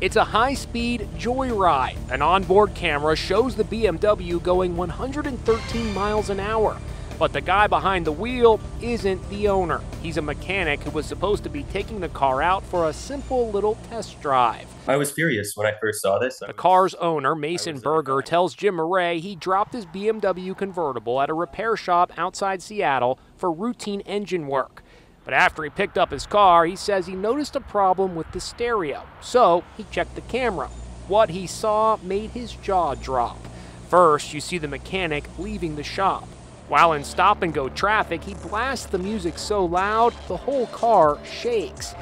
It's a high speed joyride. An onboard camera shows the BMW going 113 miles an hour. But the guy behind the wheel isn't the owner. He's a mechanic who was supposed to be taking the car out for a simple little test drive. I was furious when I first saw this. The car's owner, Mason Berger, tells Jim Moret he dropped his BMW convertible at a repair shop outside Seattle for routine engine work. But after he picked up his car, he says he noticed a problem with the stereo. So he checked the camera. What he saw made his jaw drop. First, you see the mechanic leaving the shop. While in stop and go traffic, he blasts the music so loud the whole car shakes.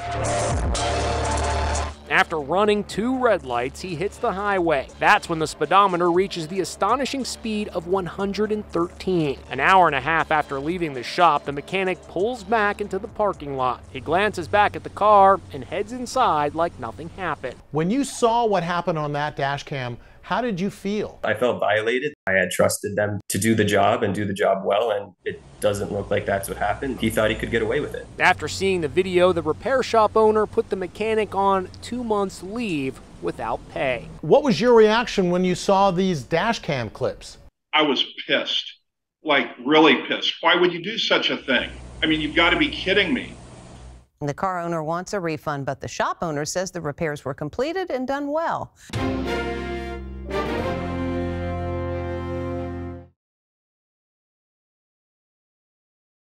After running two red lights, he hits the highway. That's when the speedometer reaches the astonishing speed of 113. An hour and a half after leaving the shop, the mechanic pulls back into the parking lot. He glances back at the car and heads inside like nothing happened. When you saw what happened on that dash cam, how did you feel? I felt violated. I had trusted them to do the job and do the job well, and it doesn't look like that's what happened. He thought he could get away with it. After seeing the video, the repair shop owner put the mechanic on two months' leave without pay. What was your reaction when you saw these dash cam clips? I was pissed. Like, really pissed. Why would you do such a thing? I mean, you've got to be kidding me. The car owner wants a refund, but the shop owner says the repairs were completed and done well. Thank you.